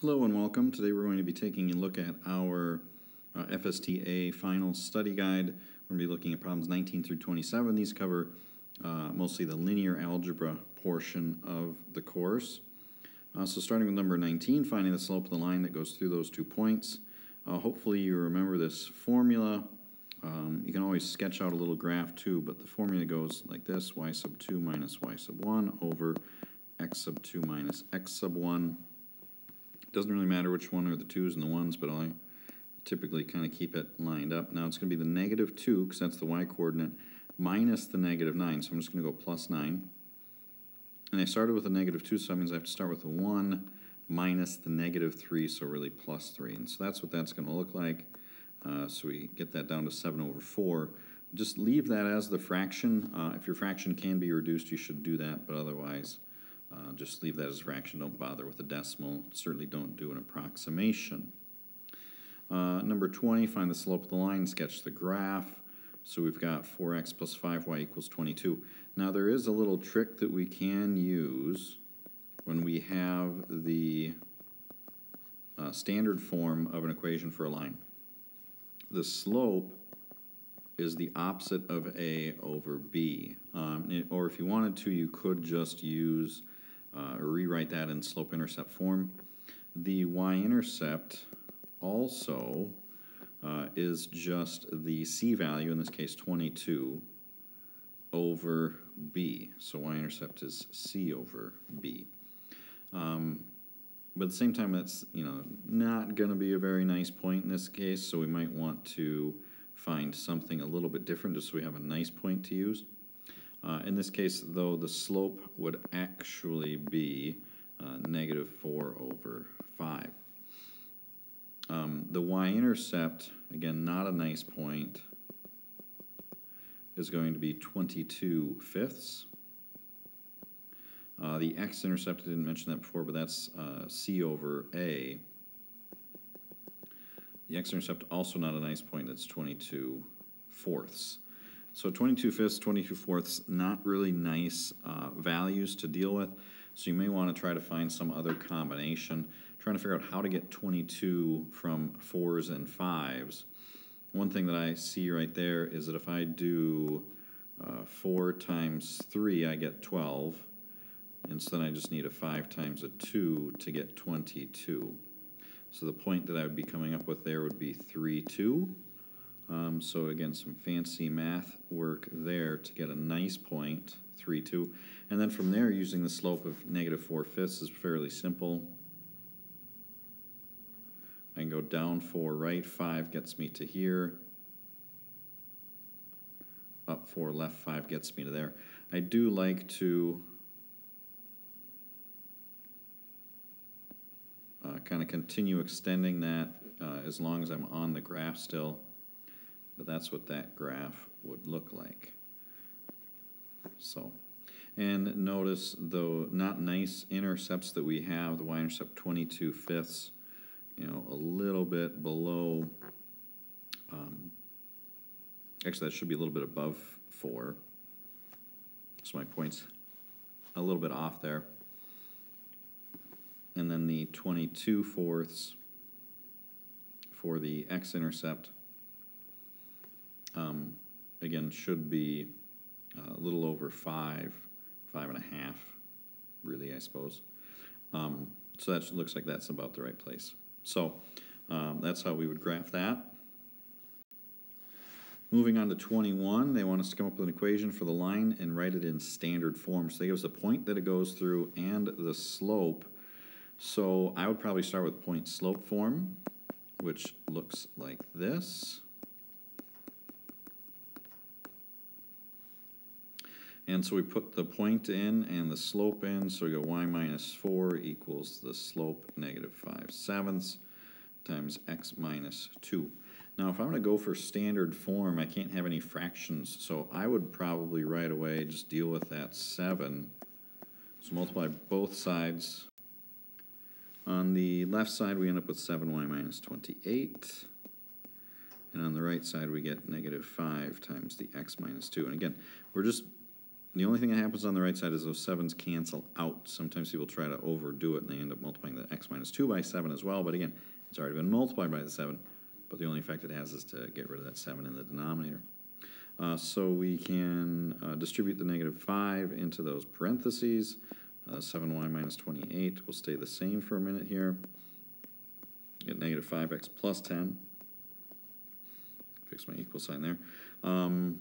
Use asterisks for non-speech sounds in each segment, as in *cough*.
Hello and welcome. Today we're going to be taking a look at our uh, FSTA final study guide. We're going to be looking at problems 19 through 27. These cover uh, mostly the linear algebra portion of the course. Uh, so starting with number 19, finding the slope of the line that goes through those two points. Uh, hopefully you remember this formula. Um, you can always sketch out a little graph too, but the formula goes like this, y sub 2 minus y sub 1 over x sub 2 minus x sub 1 doesn't really matter which one are the twos and the ones, but I typically kind of keep it lined up. Now it's going to be the negative 2, because that's the y-coordinate, minus the negative 9. So I'm just going to go plus 9. And I started with a negative 2, so that means I have to start with a 1 minus the negative 3, so really plus 3. And so that's what that's going to look like. Uh, so we get that down to 7 over 4. Just leave that as the fraction. Uh, if your fraction can be reduced, you should do that, but otherwise uh, just leave that as a fraction. Don't bother with a decimal. Certainly don't do an approximation. Uh, number 20, find the slope of the line, sketch the graph. So we've got 4x plus 5y equals 22. Now there is a little trick that we can use when we have the uh, standard form of an equation for a line. The slope is the opposite of a over b. Um, or if you wanted to, you could just use uh, or rewrite that in slope-intercept form. The y-intercept also uh, is just the c value, in this case 22, over b. So y-intercept is c over b. Um, but at the same time, that's you know not going to be a very nice point in this case, so we might want to find something a little bit different just so we have a nice point to use. Uh, in this case, though, the slope would actually be uh, negative 4 over 5. Um, the y-intercept, again, not a nice point, is going to be 22 fifths. Uh, the x-intercept, I didn't mention that before, but that's uh, c over a. The x-intercept, also not a nice point, that's 22 fourths. So 22 fifths, 22 fourths, not really nice uh, values to deal with. So you may want to try to find some other combination. Trying to figure out how to get 22 from fours and fives. One thing that I see right there is that if I do uh, 4 times 3, I get 12. And so then I just need a 5 times a 2 to get 22. So the point that I would be coming up with there would be 3, 2. Um, so again, some fancy math work there to get a nice point, 3, 2. And then from there, using the slope of negative 4 fifths is fairly simple. I can go down 4 right, 5 gets me to here. Up 4 left, 5 gets me to there. I do like to uh, kind of continue extending that uh, as long as I'm on the graph still but that's what that graph would look like. So, and notice the not nice intercepts that we have, the y-intercept 22 fifths, you know, a little bit below, um, actually that should be a little bit above 4. So my point's a little bit off there. And then the 22 fourths for the x-intercept um, again, should be uh, a little over five, five and a half, really, I suppose. Um, so that looks like that's about the right place. So um, that's how we would graph that. Moving on to 21, they want us to come up with an equation for the line and write it in standard form. So they give us the point that it goes through and the slope. So I would probably start with point slope form, which looks like this. And so we put the point in and the slope in, so we go y minus 4 equals the slope negative 5 sevenths times x minus 2. Now if I'm going to go for standard form, I can't have any fractions, so I would probably right away just deal with that 7. So multiply both sides. On the left side we end up with 7y minus 28. And on the right side we get negative 5 times the x minus 2. And again, we're just The only thing that happens on the right side is those sevens cancel out. Sometimes people try to overdo it and they end up multiplying the x minus 2 by 7 as well. But again, it's already been multiplied by the 7. But the only effect it has is to get rid of that 7 in the denominator. Uh, so we can uh, distribute the negative 5 into those parentheses. Uh, 7y minus 28 will stay the same for a minute here. Get negative 5x plus 10. Fix my equal sign there. Um,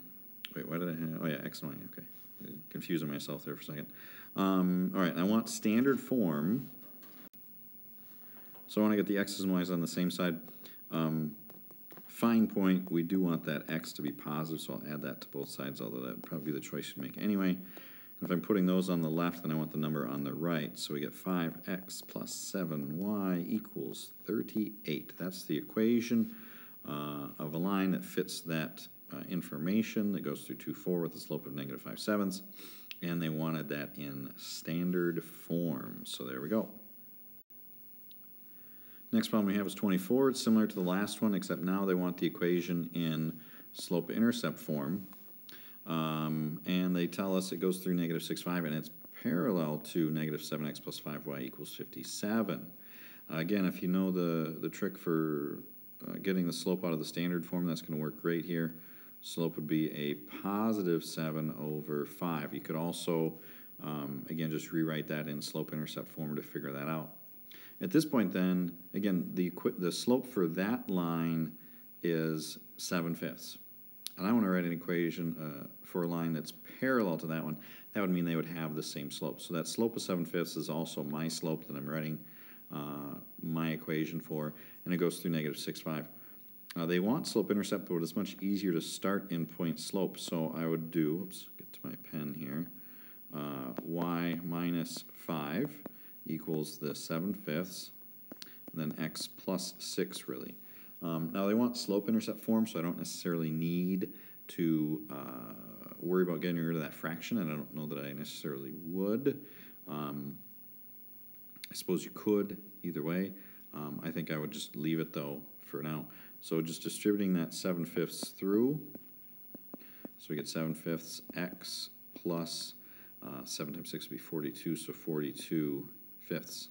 wait, why did I have? Oh, yeah, x and y. Okay. Confusing myself there for a second. Um, all right, I want standard form. So I want to get the x's and y's on the same side. Um, fine point, we do want that x to be positive, so I'll add that to both sides, although that would probably be the choice you'd make anyway. If I'm putting those on the left, then I want the number on the right. So we get 5x plus 7y equals 38. That's the equation uh, of a line that fits that uh, information that goes through 2, 4 with a slope of negative 5 sevenths. And they wanted that in standard form. So there we go. Next problem we have is 24. It's similar to the last one, except now they want the equation in slope-intercept form. Um, and they tell us it goes through negative 6, 5, and it's parallel to negative 7x plus 5y equals 57. Uh, again, if you know the, the trick for uh, getting the slope out of the standard form, that's going to work great here. Slope would be a positive 7 over 5. You could also, um, again, just rewrite that in slope-intercept form to figure that out. At this point then, again, the, the slope for that line is 7 fifths. And I want to write an equation uh, for a line that's parallel to that one. That would mean they would have the same slope. So that slope of 7 fifths is also my slope that I'm writing uh, my equation for, and it goes through negative 6, 5. Uh, they want slope-intercept, but it's much easier to start in point slope. So I would do, oops, get to my pen here, uh, y minus 5 equals the 7 fifths, and then x plus 6, really. Um, now they want slope-intercept form, so I don't necessarily need to uh, worry about getting rid of that fraction, and I don't know that I necessarily would. Um, I suppose you could either way. Um, I think I would just leave it though for now. So just distributing that 7 fifths through. So we get 7 fifths x plus uh, 7 times 6 would be 42, so 42 fifths.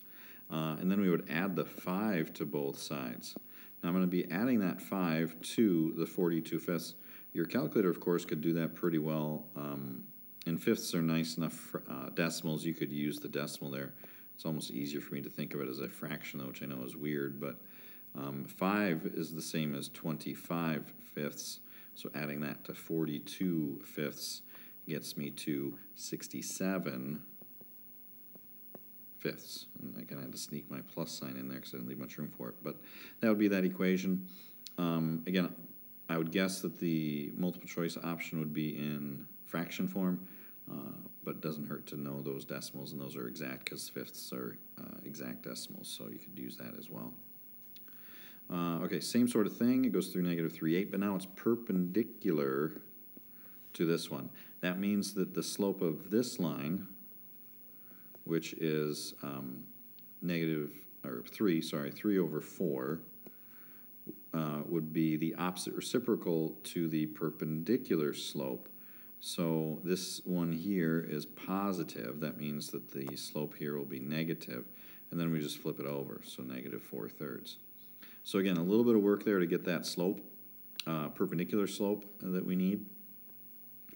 Uh, and then we would add the 5 to both sides. Now I'm going to be adding that 5 to the 42 fifths. Your calculator, of course, could do that pretty well. Um, and fifths are nice enough uh, decimals. You could use the decimal there. It's almost easier for me to think of it as a fraction, though, which I know is weird. But um, 5 is the same as 25 fifths. So adding that to 42 fifths gets me to 67 fifths. And I kind of had to sneak my plus sign in there because I didn't leave much room for it. But that would be that equation. Um, again, I would guess that the multiple choice option would be in fraction form, uh, but doesn't hurt to know those decimals, and those are exact because fifths are uh, exact decimals, so you could use that as well. Uh, okay, same sort of thing. It goes through negative 3, 8, but now it's perpendicular to this one. That means that the slope of this line which is um, negative, or 3, sorry, 3 over 4, uh, would be the opposite reciprocal to the perpendicular slope. So this one here is positive. That means that the slope here will be negative. And then we just flip it over, so negative 4 thirds. So again, a little bit of work there to get that slope, uh, perpendicular slope that we need.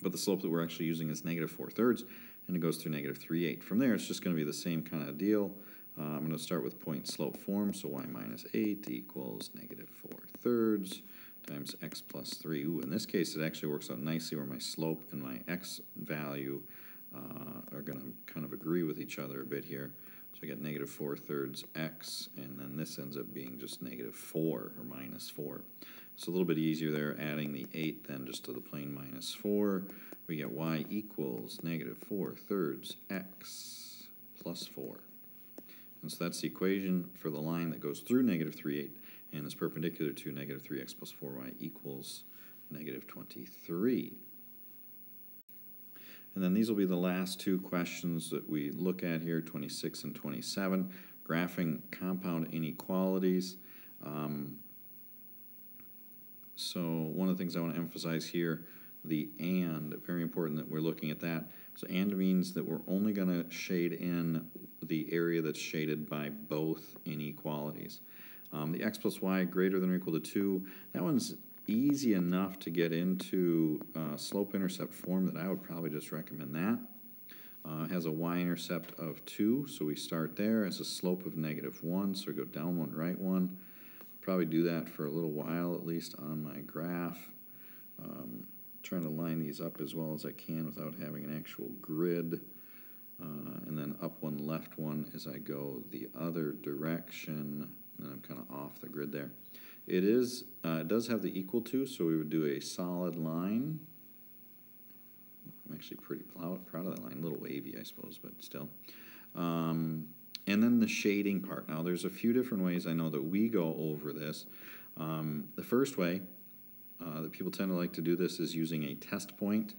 But the slope that we're actually using is negative 4 thirds and it goes through negative 3, 8. From there, it's just going to be the same kind of deal. Uh, I'm going to start with point slope form, so y minus 8 equals negative 4 thirds times x plus 3. Ooh, in this case, it actually works out nicely where my slope and my x value uh, are going to kind of agree with each other a bit here. So I get negative 4 thirds x, and then this ends up being just negative 4 or minus 4. So a little bit easier there, adding the 8 then just to the plain minus 4 we get y equals negative 4 thirds x plus 4. And so that's the equation for the line that goes through negative 3, 8 and is perpendicular to negative 3x plus 4y equals negative 23. And then these will be the last two questions that we look at here, 26 and 27, graphing compound inequalities. Um, so one of the things I want to emphasize here the and, very important that we're looking at that. So and means that we're only going to shade in the area that's shaded by both inequalities. Um, the x plus y greater than or equal to 2, that one's easy enough to get into uh, slope-intercept form that I would probably just recommend that. Uh, has a y-intercept of 2, so we start there. Has a slope of negative 1, so we go down 1, right 1. Probably do that for a little while, at least on my graph. Um, trying to line these up as well as I can without having an actual grid. Uh, and then up one, left one as I go the other direction. And I'm kind of off the grid there. It is, uh, it does have the equal to, so we would do a solid line. I'm actually pretty proud, proud of that line. A little wavy, I suppose, but still. Um, and then the shading part. Now, there's a few different ways I know that we go over this. Um, the first way uh, that people tend to like to do this is using a test point.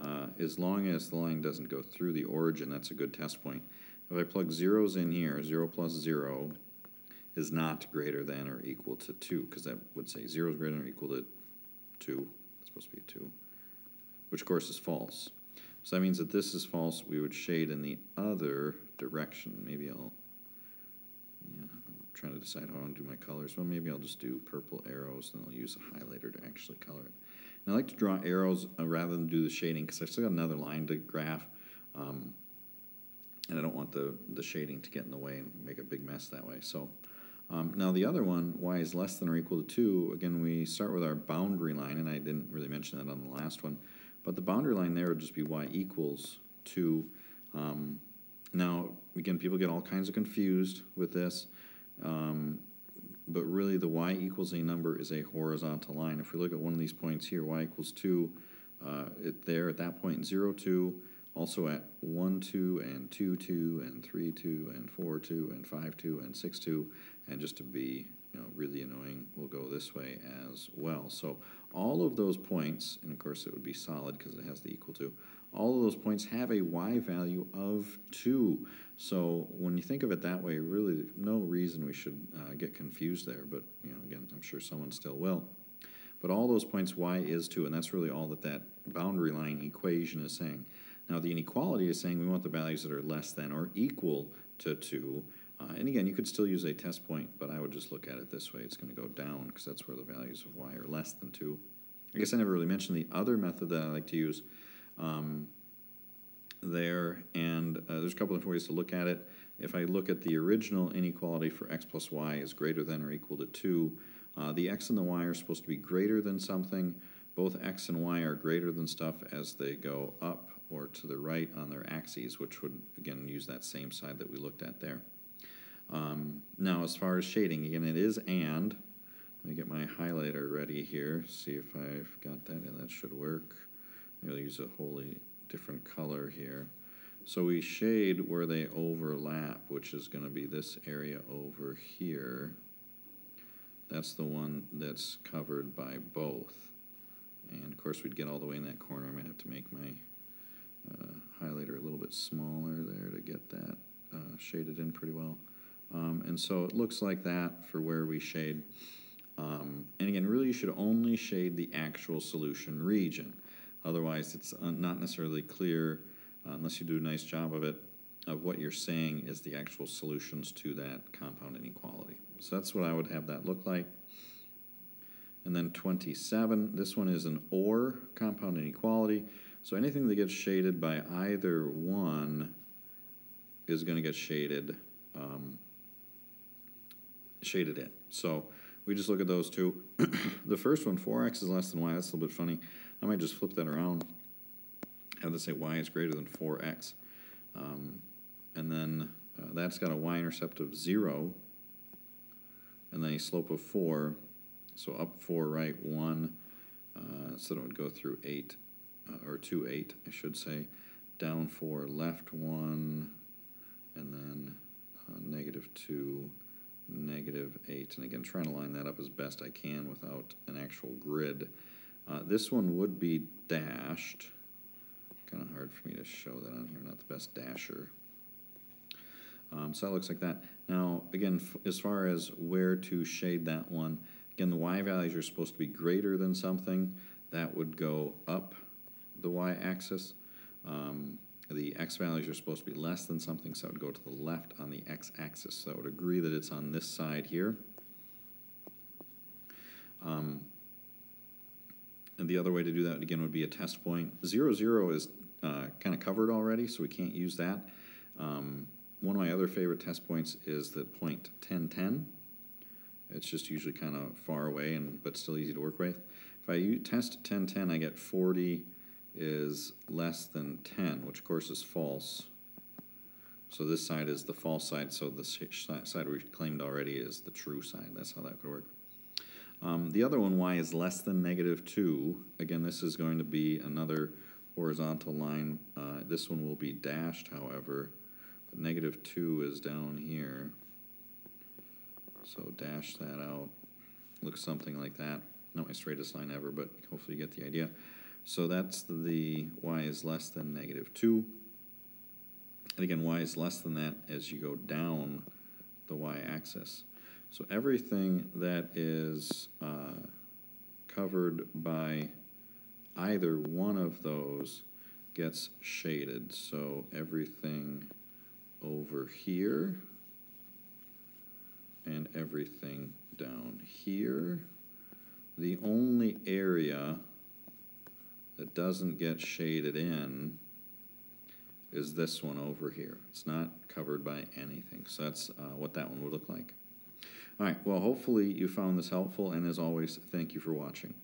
Uh, as long as the line doesn't go through the origin, that's a good test point. If I plug zeros in here, 0 plus 0 is not greater than or equal to 2, because that would say 0 is greater than or equal to 2. It's supposed to be a 2, which of course is false. So that means that this is false. We would shade in the other direction. Maybe I'll, yeah, I'm trying to decide how I want to do my colors. Well, maybe I'll just do purple arrows, and I'll use a highlighter to actually color it. And I like to draw arrows uh, rather than do the shading because I've still got another line to graph. Um, and I don't want the, the shading to get in the way and make a big mess that way. So um, now the other one, y is less than or equal to 2, again, we start with our boundary line, and I didn't really mention that on the last one, but the boundary line there would just be y equals 2. Um, now, again, people get all kinds of confused with this, um, but really the y equals a number is a horizontal line. If we look at one of these points here, y equals 2, uh, it, there at that point, 0, 2, also at 1, 2, and 2, 2, and 3, 2, and 4, 2, and 5, 2, and 6, 2, and just to be you know, really annoying, we'll go this way as well. So all of those points, and of course it would be solid because it has the equal to, all of those points have a y value of 2. So when you think of it that way, really no reason we should uh, get confused there. But you know, again, I'm sure someone still will. But all those points y is 2, and that's really all that that boundary line equation is saying. Now the inequality is saying we want the values that are less than or equal to 2, uh, and again, you could still use a test point, but I would just look at it this way. It's going to go down because that's where the values of y are less than 2. I guess I never really mentioned the other method that I like to use um, there, and uh, there's a couple of ways to look at it. If I look at the original inequality for x plus y is greater than or equal to 2, uh, the x and the y are supposed to be greater than something. Both x and y are greater than stuff as they go up or to the right on their axes, which would, again, use that same side that we looked at there. Um, now, as far as shading, again, it is and. Let me get my highlighter ready here, see if I've got that, and that should work. I'll use a wholly different color here. So we shade where they overlap, which is going to be this area over here. That's the one that's covered by both. And of course, we'd get all the way in that corner. I might have to make my uh, highlighter a little bit smaller there to get that uh, shaded in pretty well. Um, and so it looks like that for where we shade. Um, and again, really you should only shade the actual solution region. Otherwise, it's not necessarily clear, uh, unless you do a nice job of it, of what you're saying is the actual solutions to that compound inequality. So that's what I would have that look like. And then 27, this one is an OR compound inequality. So anything that gets shaded by either one is going to get shaded um, shaded in. So we just look at those two. *clears throat* the first one, 4x is less than y. That's a little bit funny. I might just flip that around. Have this say y is greater than 4x. Um, and then uh, that's got a y-intercept of 0 and then a slope of 4. So up 4, right, 1. Uh, so that would go through 8, uh, or 2, 8, I should say. Down 4, left 1, and then uh, negative 2, negative 8. And again, trying to line that up as best I can without an actual grid. Uh, this one would be dashed. Kind of hard for me to show that on here. I'm not the best dasher. Um, so that looks like that. Now, again, as far as where to shade that one, again, the y values are supposed to be greater than something. that would go up the y-axis. Um, the x values are supposed to be less than something, so it would go to the left on the x-axis. So I would agree that it's on this side here. Um, and the other way to do that, again, would be a test point. Zero, zero is uh, kind of covered already, so we can't use that. Um, one of my other favorite test points is the point 1010. It's just usually kind of far away, and but still easy to work with. If I test 1010, I get 40 is less than 10, which of course is false. So this side is the false side, so the side we claimed already is the true side. That's how that could work. Um, the other one, y is less than negative 2. Again, this is going to be another horizontal line. Uh, this one will be dashed, however. But negative 2 is down here. So dash that out. Looks something like that. Not my straightest line ever, but hopefully you get the idea. So that's the y is less than negative 2. And again, y is less than that as you go down the y-axis. So everything that is uh, covered by either one of those gets shaded. So everything over here and everything down here. The only area that doesn't get shaded in is this one over here. It's not covered by anything. So that's uh, what that one would look like. All right, well, hopefully you found this helpful, and as always, thank you for watching.